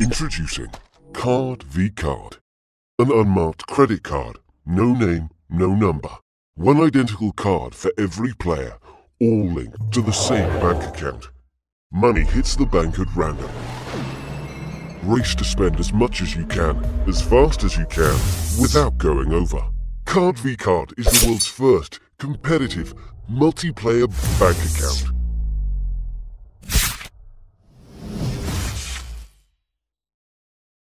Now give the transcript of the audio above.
Introducing Card v Card. An unmarked credit card. No name, no number. One identical card for every player, all linked to the same bank account. Money hits the bank at random. Race to spend as much as you can, as fast as you can, without going over. Card v Card is the world's first competitive multiplayer bank account.